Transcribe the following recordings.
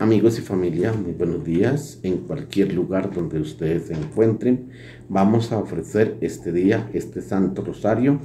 Amigos y familia, muy buenos días. En cualquier lugar donde ustedes se encuentren, vamos a ofrecer este día, este Santo Rosario,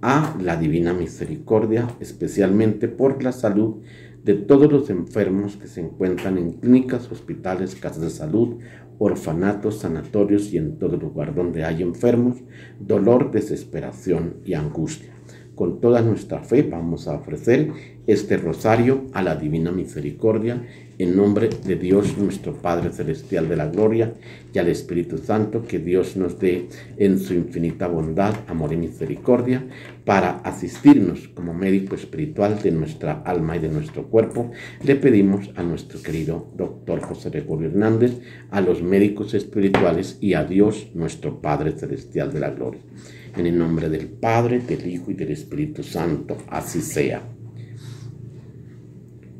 a la Divina Misericordia, especialmente por la salud de todos los enfermos que se encuentran en clínicas, hospitales, casas de salud, orfanatos, sanatorios y en todo lugar donde hay enfermos, dolor, desesperación y angustia con toda nuestra fe vamos a ofrecer este rosario a la Divina Misericordia en nombre de Dios nuestro Padre Celestial de la Gloria y al Espíritu Santo que Dios nos dé en su infinita bondad, amor y misericordia para asistirnos como médico espiritual de nuestra alma y de nuestro cuerpo. Le pedimos a nuestro querido doctor José Gregorio Hernández, a los médicos espirituales y a Dios nuestro Padre Celestial de la Gloria. En el nombre del Padre, del Hijo y del Espíritu Santo, así sea.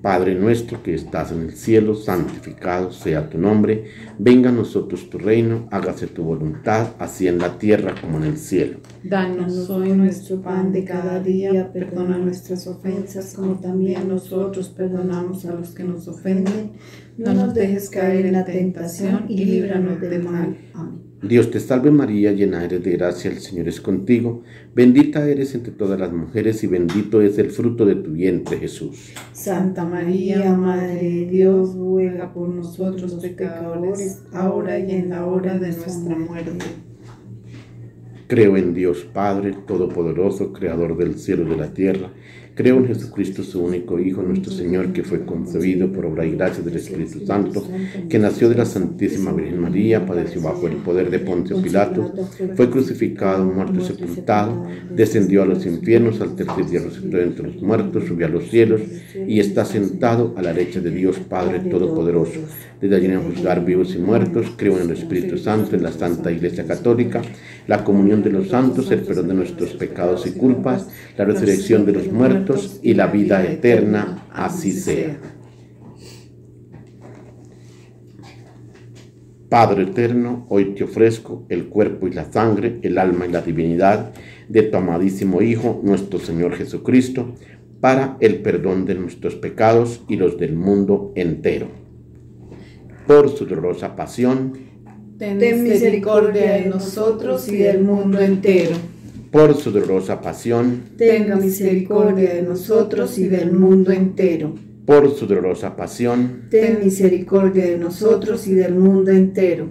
Padre nuestro que estás en el cielo, santificado sea tu nombre, venga a nosotros tu reino, hágase tu voluntad, así en la tierra como en el cielo. Danos hoy nuestro pan de cada día, perdona nuestras ofensas como también nosotros perdonamos a los que nos ofenden. No nos dejes caer en la tentación y líbranos del mal. Amén. Dios te salve María, llena eres de gracia, el Señor es contigo, bendita eres entre todas las mujeres y bendito es el fruto de tu vientre Jesús. Santa María, Madre de Dios, ruega por nosotros pecadores, ahora y en la hora de nuestra muerte. Creo en Dios Padre, Todopoderoso, Creador del cielo y de la tierra Creo en Jesucristo, su único Hijo, nuestro Señor, que fue concebido por obra y gracia del Espíritu Santo, que nació de la Santísima Virgen María, padeció bajo el poder de Poncio Pilato, fue crucificado, muerto y sepultado, descendió a los infiernos, al tercer día resucitó entre los muertos, subió a los cielos y está sentado a la derecha de Dios Padre Todopoderoso. Desde allí en juzgar vivos y muertos, creo en el Espíritu Santo, en la Santa Iglesia Católica, la comunión de los santos, el perdón de nuestros pecados y culpas, la resurrección de los muertos y la vida eterna, así sea. Padre eterno, hoy te ofrezco el cuerpo y la sangre, el alma y la divinidad de tu amadísimo Hijo, nuestro Señor Jesucristo, para el perdón de nuestros pecados y los del mundo entero. Por su dolorosa pasión, ten misericordia de nosotros y del mundo entero. Por su dolorosa pasión, tenga misericordia de nosotros y del mundo entero. Por su dolorosa pasión, ten misericordia de nosotros y del mundo entero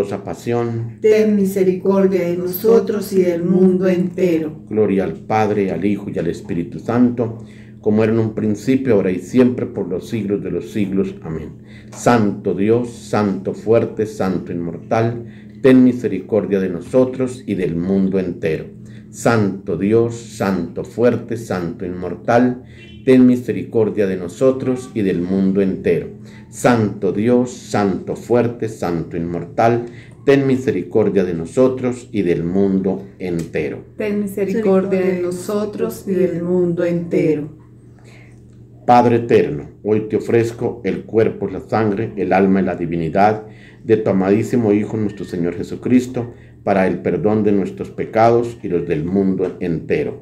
pasión, ten misericordia de nosotros y del mundo entero. Gloria al Padre, al Hijo y al Espíritu Santo, como era en un principio, ahora y siempre, por los siglos de los siglos. Amén. Santo Dios, Santo fuerte, Santo inmortal, ten misericordia de nosotros y del mundo entero. Santo Dios, Santo fuerte, Santo inmortal, ten misericordia de nosotros y del mundo entero. Santo Dios, Santo fuerte, Santo inmortal, ten misericordia de nosotros y del mundo entero. Ten misericordia de nosotros y del mundo entero. Padre eterno, hoy te ofrezco el cuerpo, la sangre, el alma y la divinidad de tu amadísimo Hijo nuestro Señor Jesucristo, para el perdón de nuestros pecados y los del mundo entero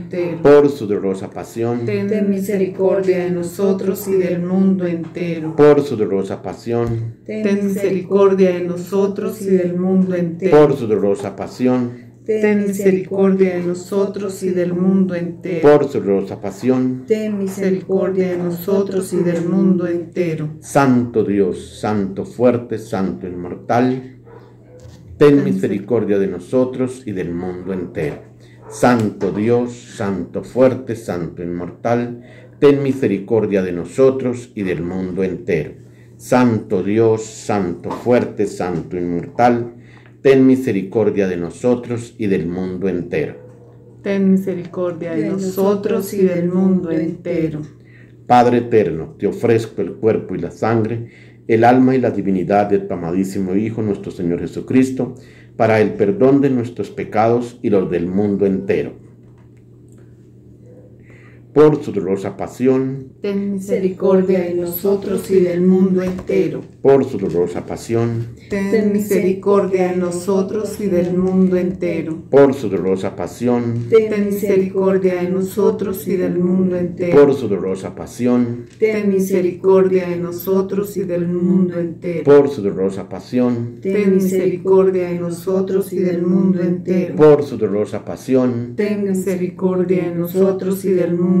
por su dolorosa pasión, ten misericordia de nosotros y del mundo entero. Por su dolorosa pasión, ten misericordia de nosotros y del mundo entero. Por su dolorosa pasión, ten misericordia de nosotros y del mundo entero. Por su dolorosa pasión, ten misericordia de nosotros y del mundo entero. Santo Dios, Santo fuerte, Santo inmortal, ten misericordia de nosotros y del mundo entero. Santo Dios, Santo fuerte, Santo inmortal, ten misericordia de nosotros y del mundo entero. Santo Dios, Santo fuerte, Santo inmortal, ten misericordia de nosotros y del mundo entero. Ten misericordia de nosotros y del mundo entero. Padre eterno, te ofrezco el cuerpo y la sangre, el alma y la divinidad de tu amadísimo Hijo, nuestro Señor Jesucristo, para el perdón de nuestros pecados y los del mundo entero por su dolorosa pasión, ten misericordia de nosotros y del mundo entero. Por su dolorosa pasión, ten misericordia de nosotros y del mundo entero. Por su dolorosa pasión, ten misericordia de nosotros y del mundo entero. Por su dolorosa pasión, ten misericordia de nosotros y del mundo entero. Por su dolorosa pasión, ten misericordia de nosotros y del mundo entero. Por su dolorosa pasión, ten misericordia de nosotros y del mundo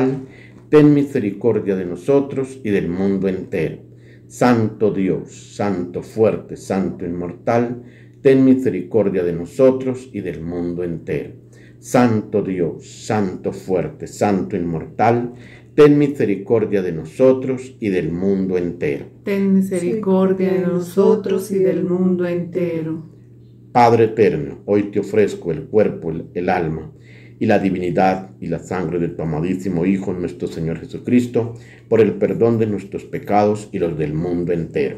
ten misericordia de nosotros y del mundo entero. Santo Dios, Santo fuerte, Santo inmortal, ten misericordia de nosotros y del mundo entero. Santo Dios, Santo fuerte, Santo inmortal, ten misericordia de nosotros y del mundo entero. Ten misericordia de nosotros y del mundo entero. Padre eterno, hoy te ofrezco el cuerpo, el alma y la divinidad y la sangre de tu amadísimo Hijo, nuestro Señor Jesucristo, por el perdón de nuestros pecados y los del mundo entero.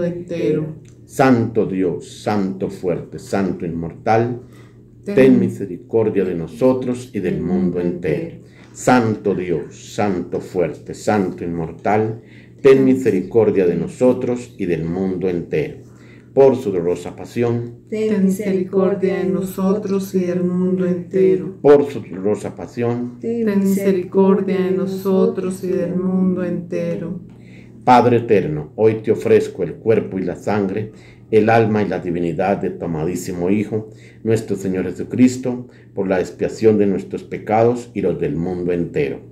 entero. Santo Dios, Santo fuerte, Santo inmortal, ten misericordia de nosotros y del mundo entero. Santo Dios, Santo fuerte, Santo inmortal, ten misericordia de nosotros y del mundo entero. Por su dolorosa pasión, ten misericordia de nosotros y del mundo entero. Por su dolorosa pasión, ten misericordia de nosotros y del mundo entero. Padre eterno, hoy te ofrezco el cuerpo y la sangre, el alma y la divinidad de tu amadísimo Hijo, nuestro Señor Jesucristo, por la expiación de nuestros pecados y los del mundo entero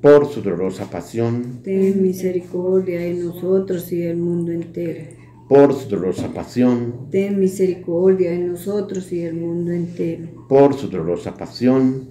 por su dolorosa pasión, ten misericordia de nosotros y del mundo entero por su dolorosa pasión. Ten misericordia de nosotros y del mundo entero. Por su dolorosa pasión.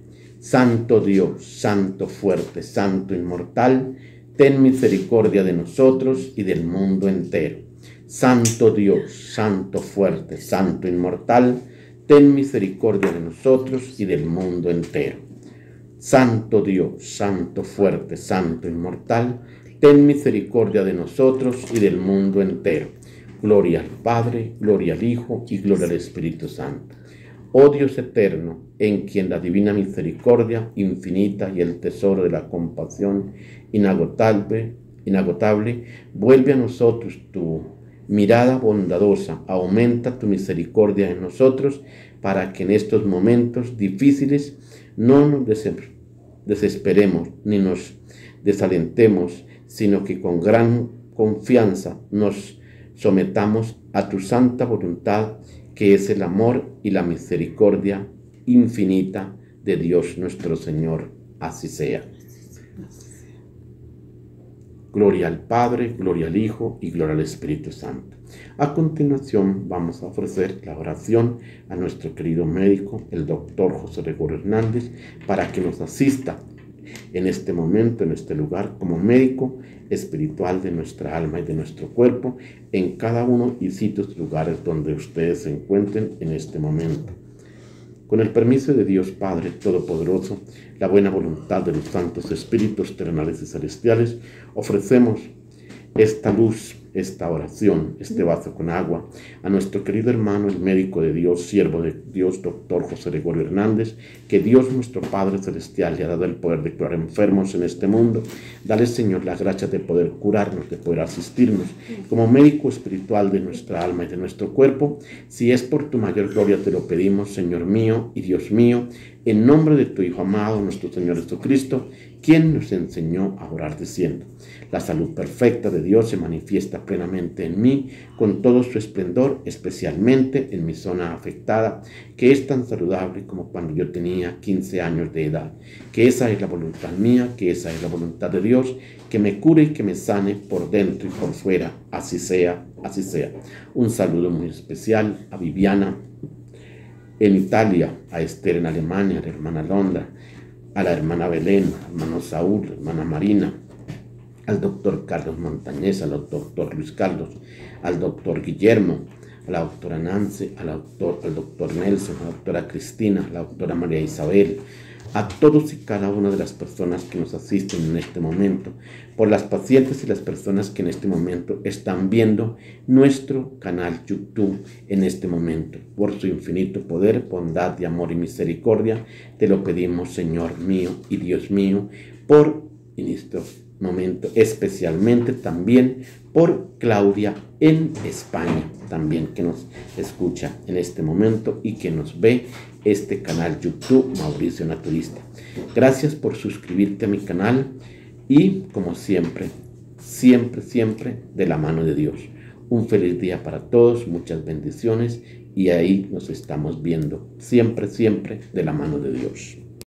Santo Dios, Santo fuerte, Santo inmortal, ten misericordia de nosotros y del mundo entero. Santo Dios, Santo fuerte, Santo inmortal, ten misericordia de nosotros y del mundo entero. Santo Dios, Santo fuerte, Santo inmortal, ten misericordia de nosotros y del mundo entero. Gloria al Padre, gloria al Hijo y gloria al Espíritu Santo Oh Dios eterno, en quien la divina misericordia infinita y el tesoro de la compasión inagotable, inagotable vuelve a nosotros tu mirada bondadosa, aumenta tu misericordia en nosotros para que en estos momentos difíciles no nos desesperemos ni nos desalentemos, sino que con gran confianza nos sometamos a tu santa voluntad que es el amor y la misericordia infinita de Dios nuestro Señor. Así sea. Gloria al Padre, gloria al Hijo y gloria al Espíritu Santo. A continuación vamos a ofrecer la oración a nuestro querido médico, el doctor José Gregorio Hernández, para que nos asista en este momento, en este lugar, como médico espiritual de nuestra alma y de nuestro cuerpo, en cada uno y sitios, lugares donde ustedes se encuentren en este momento. Con el permiso de Dios Padre Todopoderoso, la buena voluntad de los santos espíritus terrenales y celestiales, ofrecemos esta luz esta oración, este vaso con agua, a nuestro querido hermano, el médico de Dios, siervo de Dios, doctor José Gregorio Hernández, que Dios nuestro Padre Celestial le ha dado el poder de curar enfermos en este mundo. Dale, Señor, la gracia de poder curarnos, de poder asistirnos como médico espiritual de nuestra alma y de nuestro cuerpo. Si es por tu mayor gloria, te lo pedimos, Señor mío y Dios mío, en nombre de tu Hijo amado, nuestro Señor Jesucristo, quien nos enseñó a orar diciendo, la salud perfecta de Dios se manifiesta plenamente en mí con todo su esplendor, especialmente en mi zona afectada, que es tan saludable como cuando yo tenía 15 años de edad. Que esa es la voluntad mía, que esa es la voluntad de Dios, que me cure y que me sane por dentro y por fuera. Así sea, así sea. Un saludo muy especial a Viviana en Italia, a Esther en Alemania, a la hermana Londra, a la hermana Belén, hermano Saúl, hermana Marina, al doctor Carlos Montañez, al doctor Luis Carlos, al doctor Guillermo, a la doctora Nance, al doctor, al doctor Nelson, a la doctora Cristina, a la doctora María Isabel, a todos y cada una de las personas que nos asisten en este momento, por las pacientes y las personas que en este momento están viendo nuestro canal YouTube en este momento. Por su infinito poder, bondad y amor y misericordia, te lo pedimos, Señor mío y Dios mío, por este momento, especialmente también por Claudia en España, también que nos escucha en este momento y que nos ve este canal YouTube Mauricio Naturista. Gracias por suscribirte a mi canal y como siempre, siempre, siempre de la mano de Dios. Un feliz día para todos, muchas bendiciones y ahí nos estamos viendo, siempre, siempre de la mano de Dios.